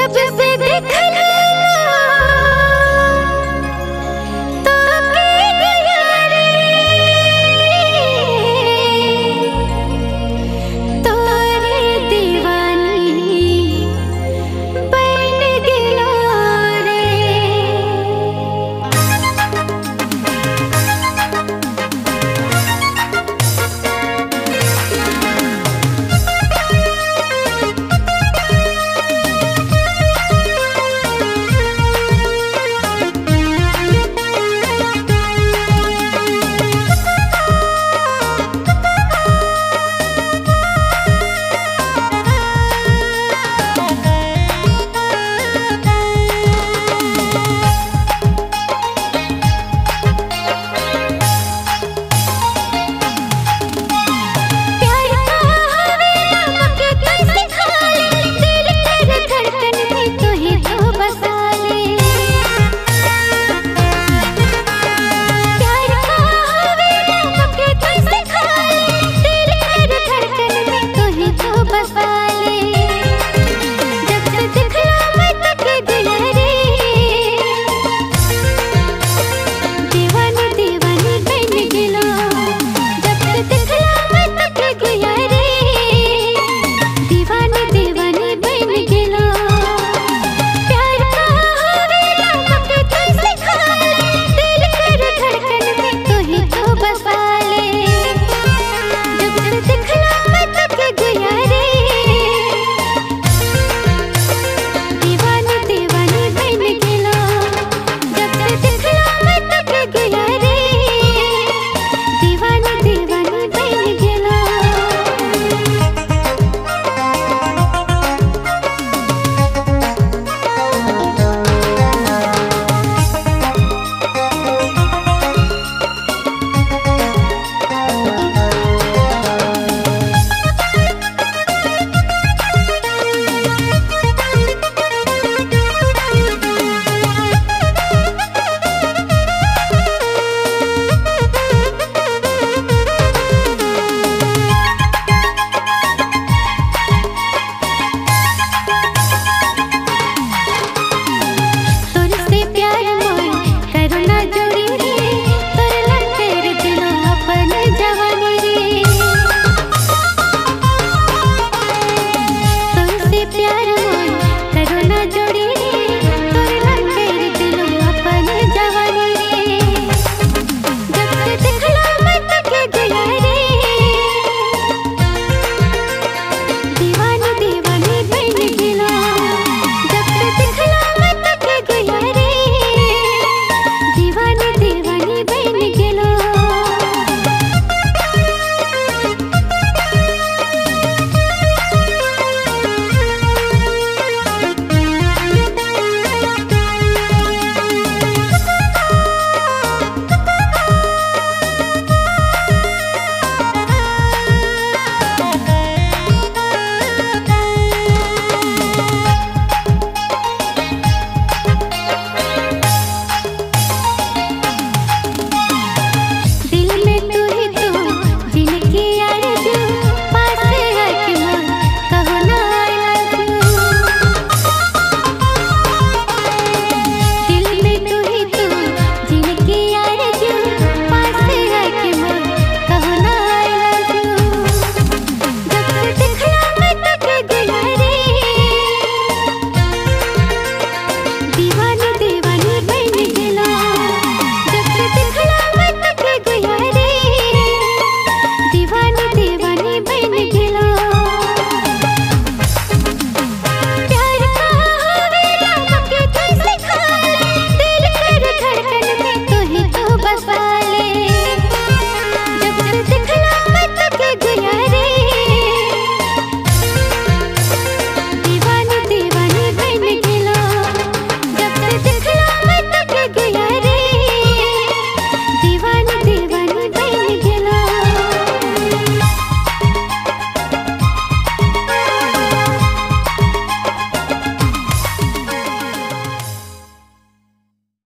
जब से देखा